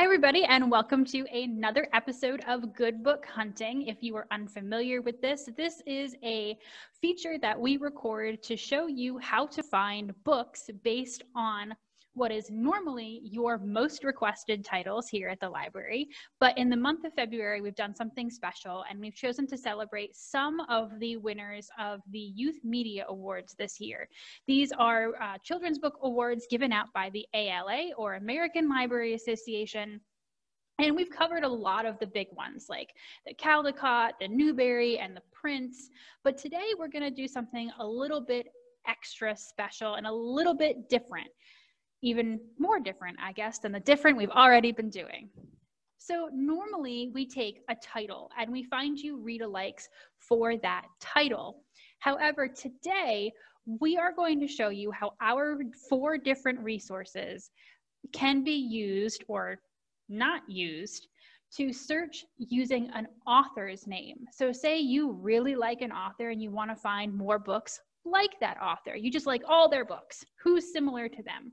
Hi, everybody, and welcome to another episode of Good Book Hunting. If you are unfamiliar with this, this is a feature that we record to show you how to find books based on what is normally your most requested titles here at the library. But in the month of February, we've done something special and we've chosen to celebrate some of the winners of the Youth Media Awards this year. These are uh, children's book awards given out by the ALA or American Library Association. And we've covered a lot of the big ones like the Caldecott, the Newbery, and the Printz. But today we're going to do something a little bit extra special and a little bit different even more different, I guess, than the different we've already been doing. So normally we take a title and we find you read alikes for that title. However, today we are going to show you how our four different resources can be used or not used to search using an author's name. So say you really like an author and you want to find more books like that author. You just like all their books. Who's similar to them?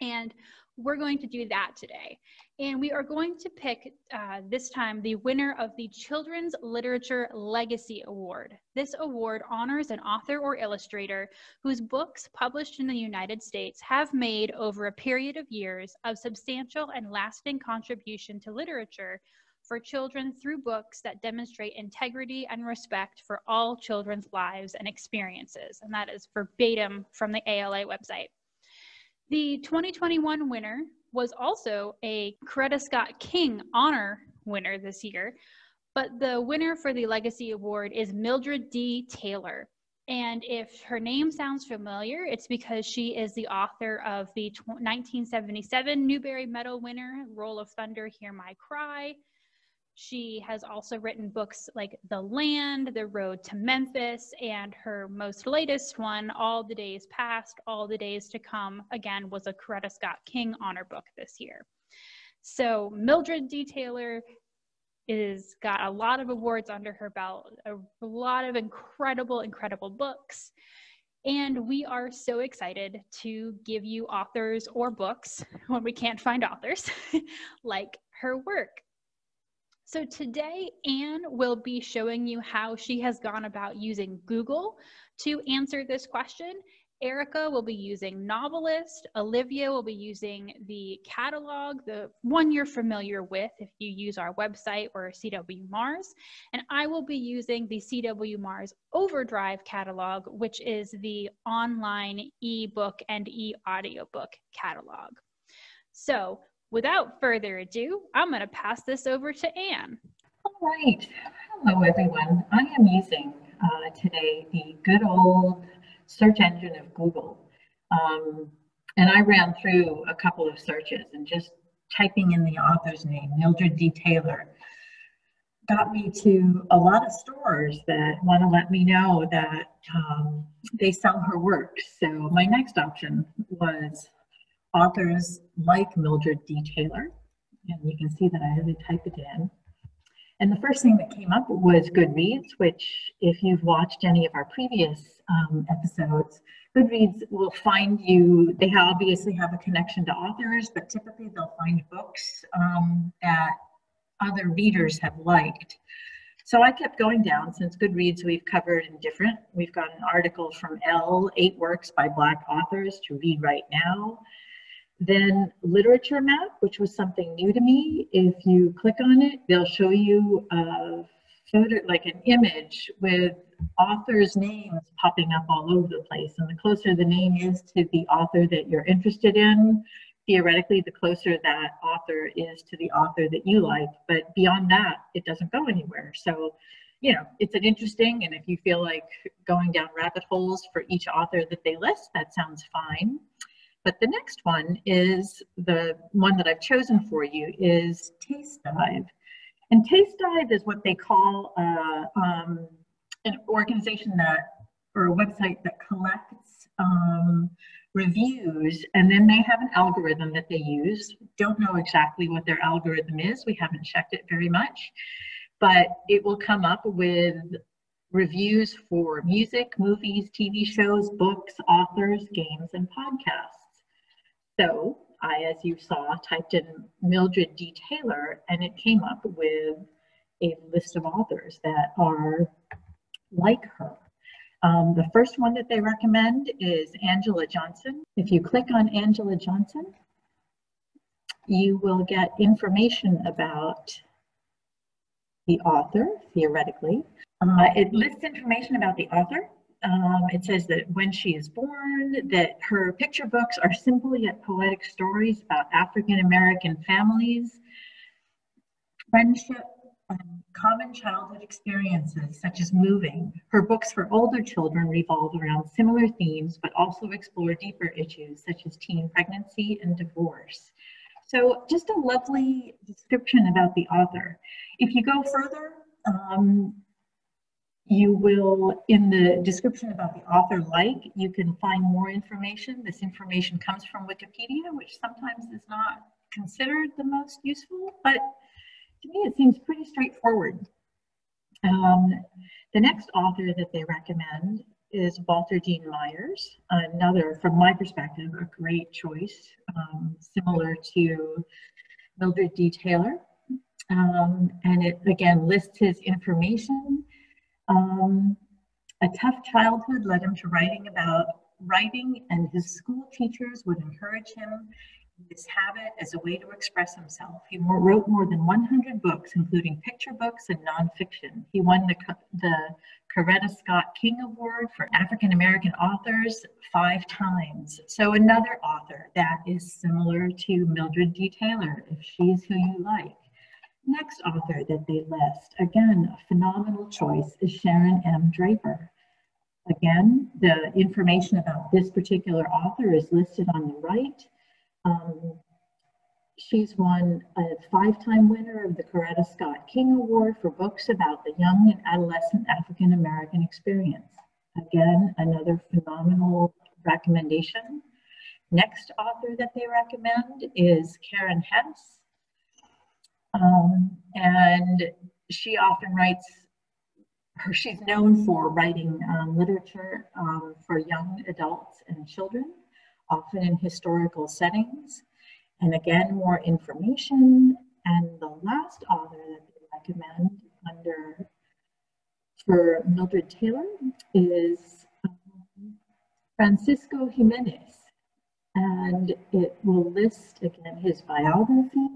And we're going to do that today. And we are going to pick uh, this time the winner of the Children's Literature Legacy Award. This award honors an author or illustrator whose books published in the United States have made over a period of years of substantial and lasting contribution to literature for children through books that demonstrate integrity and respect for all children's lives and experiences. And that is verbatim from the ALA website. The 2021 winner was also a Coretta Scott King honor winner this year, but the winner for the Legacy Award is Mildred D. Taylor. And if her name sounds familiar, it's because she is the author of the 1977 Newbery Medal winner, Roll of Thunder, Hear My Cry, she has also written books like The Land, The Road to Memphis, and her most latest one, All the Days Past, All the Days to Come, again, was a Coretta Scott King honor book this year. So Mildred D. Taylor is got a lot of awards under her belt, a lot of incredible, incredible books. And we are so excited to give you authors or books when we can't find authors like her work. So today, Anne will be showing you how she has gone about using Google to answer this question. Erica will be using NoveList. Olivia will be using the catalog, the one you're familiar with if you use our website or CW Mars. And I will be using the CW Mars Overdrive catalog, which is the online ebook and e-audiobook catalog. So without further ado, I'm going to pass this over to Anne. All right. Hello, everyone. I am using uh, today the good old search engine of Google. Um, and I ran through a couple of searches and just typing in the author's name, Mildred D. Taylor, got me to a lot of stores that want to let me know that um, they sell her work. So my next option was authors like Mildred D. Taylor. And you can see that I had to type it in. And the first thing that came up was Goodreads, which if you've watched any of our previous um, episodes, Goodreads will find you, they obviously have a connection to authors, but typically they'll find books um, that other readers have liked. So I kept going down since Goodreads we've covered in different. We've got an article from Elle, eight works by Black authors to read right now. Then literature map, which was something new to me. If you click on it, they'll show you a photo, like an image with authors' names popping up all over the place. And the closer the name is to the author that you're interested in, theoretically, the closer that author is to the author that you like. But beyond that, it doesn't go anywhere. So, you know, it's an interesting, and if you feel like going down rabbit holes for each author that they list, that sounds fine. But the next one is the one that I've chosen for you is TasteDive. And TasteDive is what they call uh, um, an organization that, or a website that collects um, reviews and then they have an algorithm that they use. Don't know exactly what their algorithm is. We haven't checked it very much, but it will come up with reviews for music, movies, TV shows, books, authors, games, and podcasts. So I, as you saw, typed in Mildred D. Taylor and it came up with a list of authors that are like her. Um, the first one that they recommend is Angela Johnson. If you click on Angela Johnson, you will get information about the author, theoretically. Uh, it lists information about the author. Um, it says that when she is born, that her picture books are simple yet poetic stories about African American families, friendship, um, common childhood experiences such as moving. Her books for older children revolve around similar themes, but also explore deeper issues such as teen pregnancy and divorce. So just a lovely description about the author. If you go further, um, you will, in the description about the author like, you can find more information. This information comes from Wikipedia, which sometimes is not considered the most useful, but to me it seems pretty straightforward. Um, the next author that they recommend is Walter Dean Myers, another, from my perspective, a great choice, um, similar to Mildred D. Taylor. Um, and it again lists his information. Um, a tough childhood led him to writing about writing, and his school teachers would encourage him this habit as a way to express himself. He wrote more than 100 books, including picture books and nonfiction. He won the, the Coretta Scott King Award for African American authors five times. So another author that is similar to Mildred D. Taylor, if she's who you like. Next author that they list, again, a phenomenal choice, is Sharon M. Draper. Again, the information about this particular author is listed on the right. Um, she's won a five-time winner of the Coretta Scott King Award for books about the young and adolescent African American experience. Again, another phenomenal recommendation. Next author that they recommend is Karen Hesse. Um, and she often writes, her, she's known for writing um, literature um, for young adults and children often in historical settings. And again, more information. And the last author that they recommend under for Mildred Taylor is um, Francisco Jimenez. And it will list again his biography,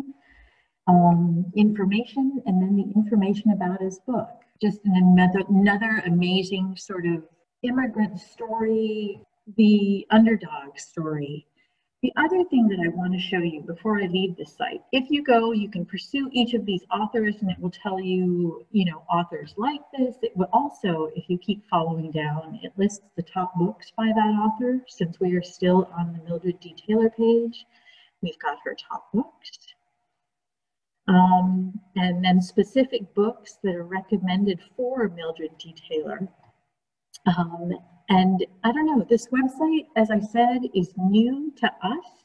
um, information, and then the information about his book. Just another, another amazing sort of immigrant story the underdog story. The other thing that I want to show you before I leave this site, if you go, you can pursue each of these authors and it will tell you, you know, authors like this. It will also, if you keep following down, it lists the top books by that author. Since we are still on the Mildred D. Taylor page, we've got her top books. Um, and then specific books that are recommended for Mildred D. Taylor. Um, and I don't know, this website, as I said, is new to us,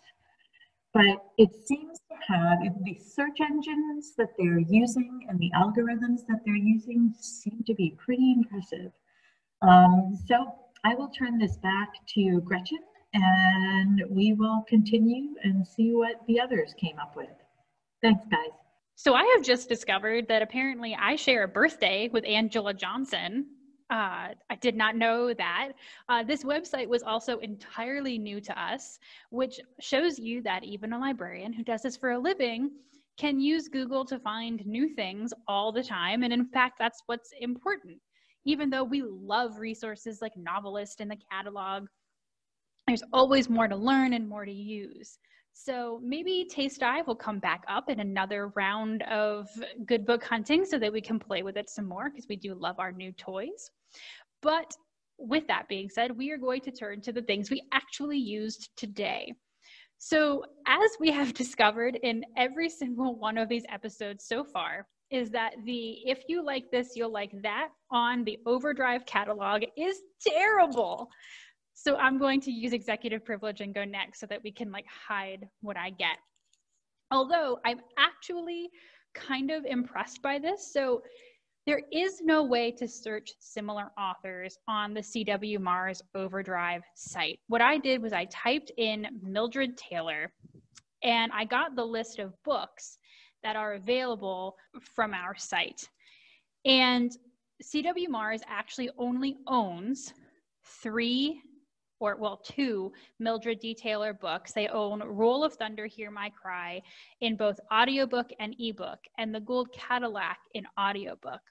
but it seems to have the search engines that they're using and the algorithms that they're using seem to be pretty impressive. Um, so I will turn this back to Gretchen and we will continue and see what the others came up with. Thanks, guys. So I have just discovered that apparently I share a birthday with Angela Johnson. Uh, I did not know that. Uh, this website was also entirely new to us, which shows you that even a librarian who does this for a living can use Google to find new things all the time. And in fact, that's what's important. Even though we love resources like NoveList in the catalog, there's always more to learn and more to use. So maybe TasteDive will come back up in another round of good book hunting so that we can play with it some more because we do love our new toys. But with that being said, we are going to turn to the things we actually used today. So, as we have discovered in every single one of these episodes so far, is that the if you like this, you'll like that on the Overdrive catalog is terrible. So I'm going to use executive privilege and go next so that we can like hide what I get. Although I'm actually kind of impressed by this. So there is no way to search similar authors on the CW Mars Overdrive site. What I did was I typed in Mildred Taylor And I got the list of books that are available from our site. And CW Mars actually only owns three or well, two Mildred D. Taylor books. They own Roll of Thunder, Hear My Cry in both audiobook and ebook, and The Gold Cadillac in audiobook.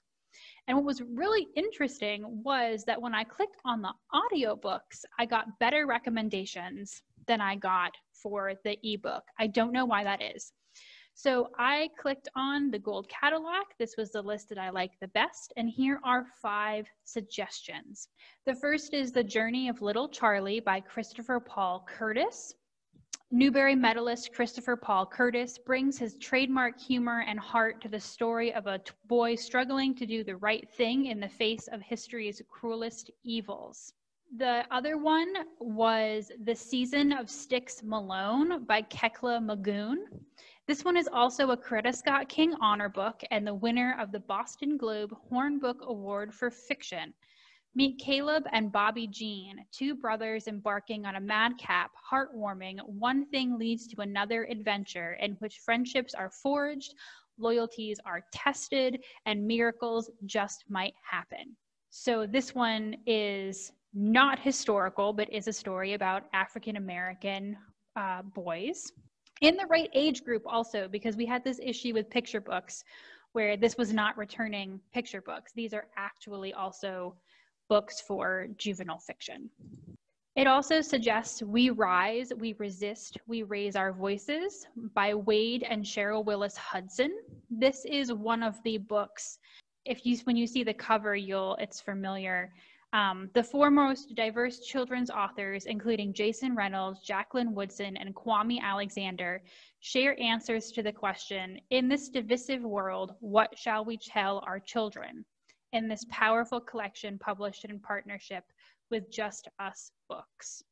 And what was really interesting was that when I clicked on the audiobooks, I got better recommendations than I got for the ebook. I don't know why that is. So I clicked on the gold Cadillac. This was the list that I liked the best. And here are five suggestions. The first is The Journey of Little Charlie by Christopher Paul Curtis. Newbery medalist Christopher Paul Curtis brings his trademark humor and heart to the story of a boy struggling to do the right thing in the face of history's cruelest evils. The other one was The Season of Styx Malone by Kekla Magoon. This one is also a Coretta Scott King Honor Book and the winner of the Boston Globe Horn Book Award for Fiction. Meet Caleb and Bobby Jean, two brothers embarking on a madcap, heartwarming, one thing leads to another adventure in which friendships are forged, loyalties are tested, and miracles just might happen. So, this one is not historical, but is a story about African American uh, boys in the right age group also because we had this issue with picture books where this was not returning picture books. These are actually also books for juvenile fiction. It also suggests we rise we resist we raise our voices by wade and cheryl willis hudson. This is one of the books if you when you see the cover you'll it's familiar um, the foremost diverse children's authors, including Jason Reynolds, Jacqueline Woodson, and Kwame Alexander, share answers to the question In this divisive world, what shall we tell our children? in this powerful collection published in partnership with Just Us Books.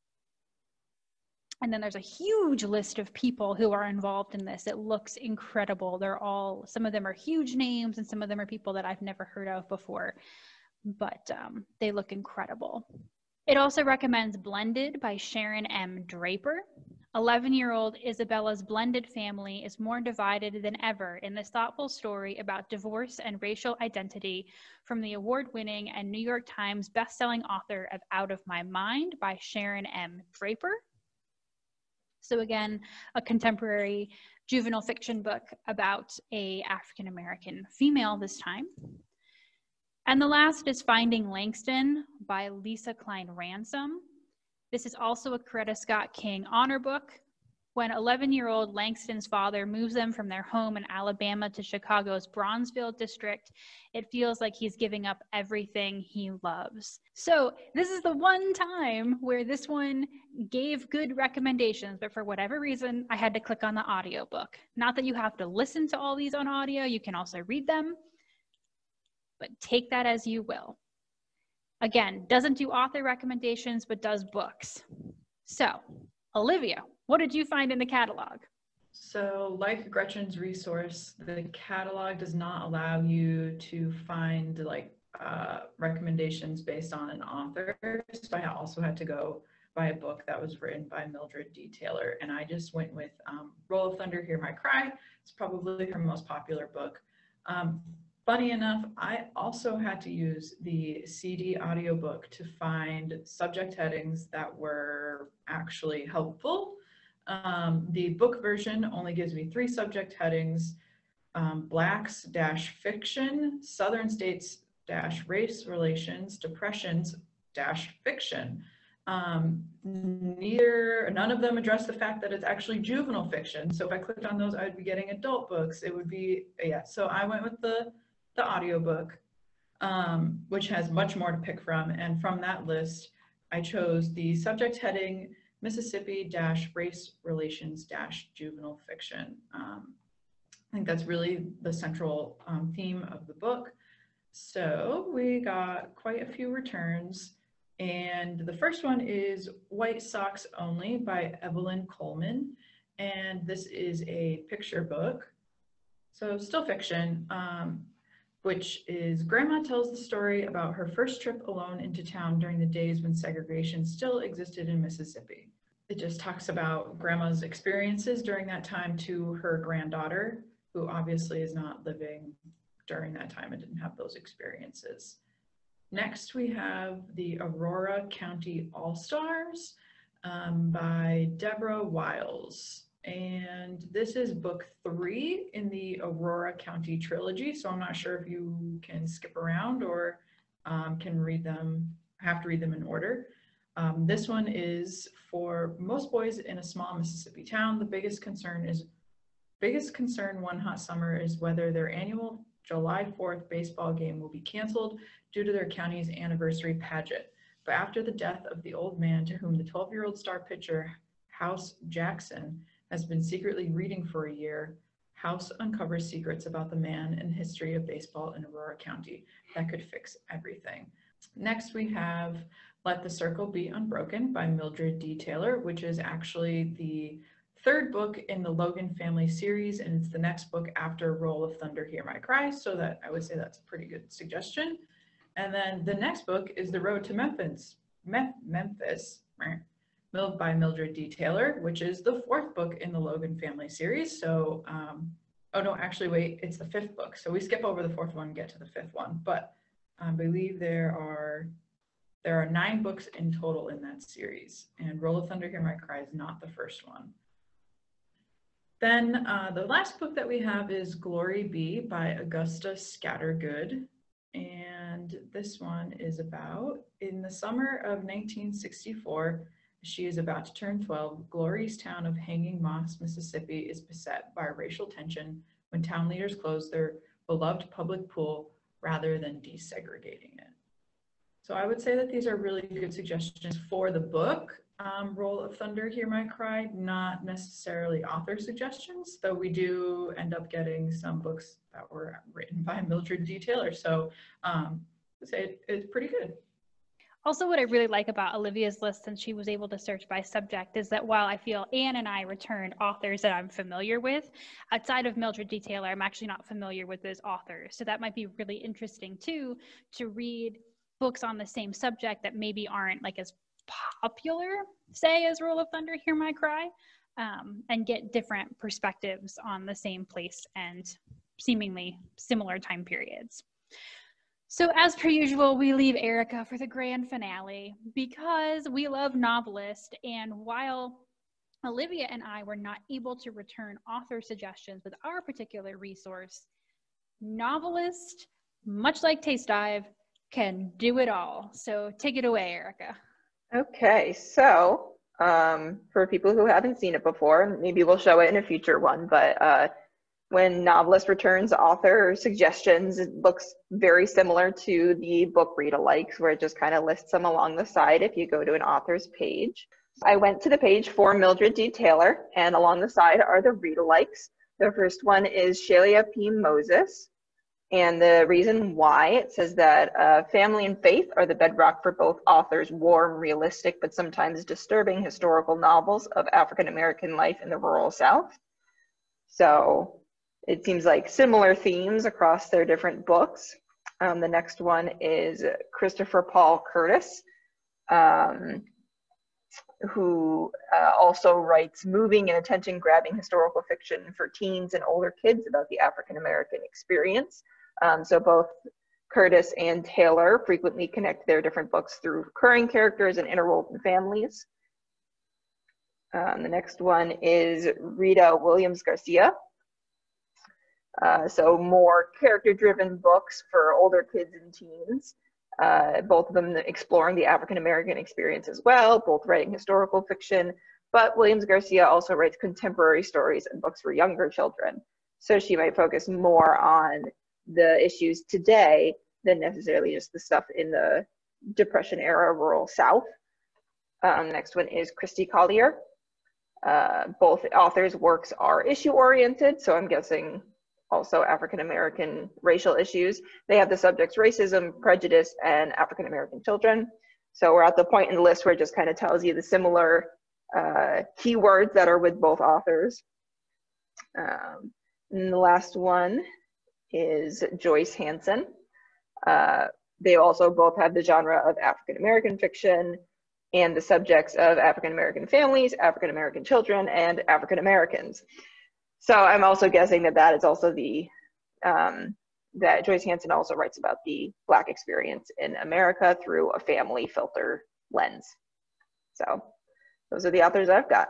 And then there's a huge list of people who are involved in this. It looks incredible. They're all, some of them are huge names, and some of them are people that I've never heard of before but um, they look incredible. It also recommends Blended by Sharon M. Draper. 11 year old Isabella's blended family is more divided than ever in this thoughtful story about divorce and racial identity from the award winning and New York Times bestselling author of Out of My Mind by Sharon M. Draper. So, again, a contemporary juvenile fiction book about a African American female this time. And the last is Finding Langston by Lesa Cline-Ransome. This is also a Coretta Scott King honor book. When 11 year old Langston's father moves them from their home in Alabama to Chicago's Bronzeville district, it feels like he's giving up everything he loves. So, this is the one time where this one gave good recommendations, but for whatever reason, I had to click on the audiobook. Not that you have to listen to all these on audio, you can also read them but take that as you will. Again, doesn't do author recommendations, but does books. So, Olivia, what did you find in the catalog? So, like Gretchen's resource, the catalog does not allow you to find like uh, recommendations based on an author. So, I also had to go by a book that was written by Mildred D. Taylor, and I just went with um, Roll of Thunder, Hear My Cry. It's probably her most popular book. Um, Funny enough, I also had to use the CD audiobook to find subject headings that were actually helpful. Um, the book version only gives me three subject headings, um, Blacks dash fiction, Southern States dash race relations, depressions dash fiction. Um, neither, none of them address the fact that it's actually juvenile fiction. So if I clicked on those, I would be getting adult books. It would be, yeah. So I went with the the audiobook, um, which has much more to pick from. And from that list, I chose the subject heading Mississippi dash race relations dash juvenile fiction. Um, I think that's really the central um, theme of the book. So we got quite a few returns. And the first one is White Socks Only by Evelyn Coleman. And this is a picture book. So still fiction. Um, which is Grandma tells the story about her first trip alone into town during the days when segregation still existed in Mississippi. it just talks about grandma's experiences during that time to her granddaughter, who obviously is not living during that time and didn't have those experiences. Next, we have the Aurora County All-Stars um, by Deborah Wiles. And this is book three in the Aurora County trilogy. So I'm not sure if you can skip around or um, can read them, have to read them in order. Um, this one is for most boys in a small Mississippi town. The biggest concern is, biggest concern one hot summer is whether their annual July 4th baseball game will be canceled due to their county's anniversary pageant. But after the death of the old man to whom the 12-year-old star pitcher, House Jackson, has been secretly reading for a year, House uncovers secrets about the man and history of baseball in Aurora County that could fix everything. Next, we have Let the Circle Be Unbroken by Mildred D. Taylor, which is actually the third book in the Logan family series, and it's the next book after Roll of Thunder, Hear My Cry, so that I would say that's a pretty good suggestion. And then the next book is The Road to Memphis, Memphis by Mildred D. Taylor, which is the fourth book in the Logan family series. So, um, oh no, actually wait, it's the fifth book. So we skip over the fourth one, get to the fifth one. But I believe there are there are nine books in total in that series, and Roll of Thunder, Hear My Cry is not the first one. Then uh, the last book that we have is Glory Be by Augusta Scattergood. And this one is about in the summer of 1964, she is about to turn 12. Glory's town of Hanging Moss, Mississippi is beset by racial tension when town leaders close their beloved public pool rather than desegregating it. So I would say that these are really good suggestions for the book um, Roll of Thunder, Hear My Cry, not necessarily author suggestions, though we do end up getting some books that were written by Mildred D. Taylor. So um, I'd say it, it's pretty good. Also, what I really like about Olivia's list, since she was able to search by subject, is that while I feel Anne and I returned authors that I'm familiar with, outside of Mildred D. Taylor, I'm actually not familiar with those authors. So that might be really interesting too, to read books on the same subject that maybe aren't like as popular, say, as Roll of Thunder, Hear My Cry, um, and get different perspectives on the same place and seemingly similar time periods. So, as per usual, we leave Erica for the grand finale because we love novelists. And while Olivia and I were not able to return author suggestions with our particular resource, NoveList, much like TasteDive, can do it all. So, take it away, Erica. Okay, so um, for people who haven't seen it before, maybe we'll show it in a future one, but uh, when NoveList returns author suggestions, it looks very similar to the book read alikes, where it just kind of lists them along the side if you go to an author's page. I went to the page for Mildred D. Taylor, and along the side are the read alikes. The first one is Shelia P. Moses. And the reason why it says that uh, family and faith are the bedrock for both authors' warm, realistic, but sometimes disturbing historical novels of African American life in the rural South. So it seems like similar themes across their different books. Um, the next one is Christopher Paul Curtis, um, who uh, also writes moving and attention grabbing historical fiction for teens and older kids about the African American experience. Um, so both Curtis and Taylor frequently connect their different books through recurring characters and interwoven families. Um, the next one is Rita Williams Garcia. Uh, so more character-driven books for older kids and teens. Uh, both of them exploring the African American experience as well, both writing historical fiction. But Williams Garcia also writes contemporary stories and books for younger children. So she might focus more on the issues today than necessarily just the stuff in the Depression era rural South. Um, next one is Kristi Collier. Uh, both authors' works are issue oriented, so I'm guessing also African American racial issues. They have the subjects racism, prejudice, and African American children. So we're at the point in the list where it just kind of tells you the similar uh, keywords that are with both authors. Um, and the last one is Joyce Hansen. Uh, they also both have the genre of African American fiction. and the subjects of African American families, African American children, and African Americans. So I'm also guessing that that is also the um, that Joyce Hansen also writes about the Black experience in America through a family filter lens. So those are the authors I've got.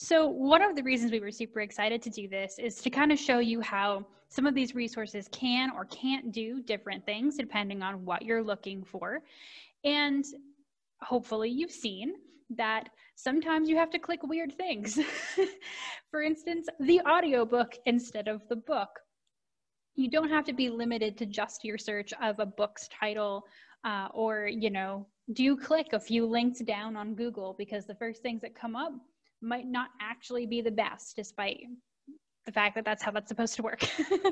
So, one of the reasons we were super excited to do this is to kind of show you how some of these resources can or can't do different things depending on what you're looking for. And hopefully, you've seen that sometimes you have to click weird things. for instance, the audiobook instead of the book. You don't have to be limited to just your search of a book's title uh, or, you know, do you click a few links down on Google because the first things that come up might not actually be the best despite the fact that that's how that's supposed to work.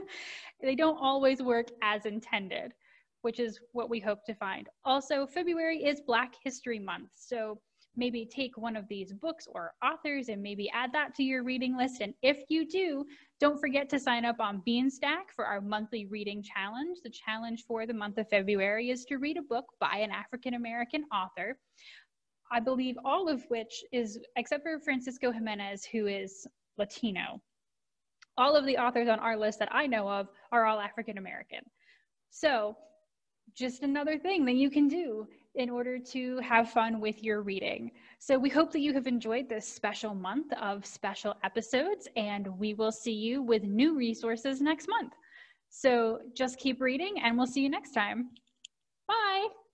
they don't always work as intended, which is what we hope to find. Also, February is Black History Month. So maybe take one of these books or authors and maybe add that to your reading list. And if you do, don't forget to sign up on Beanstack for our monthly reading challenge. The challenge for the month of February is to read a book by an African American author. I believe all of which is, except for Francisco Jimenez, who is Latino. All of the authors on our list that I know of are all African American. So, just another thing that you can do in order to have fun with your reading. So, we hope that you have enjoyed this special month of special episodes, and we will see you with new resources next month. So, just keep reading, and we'll see you next time. Bye.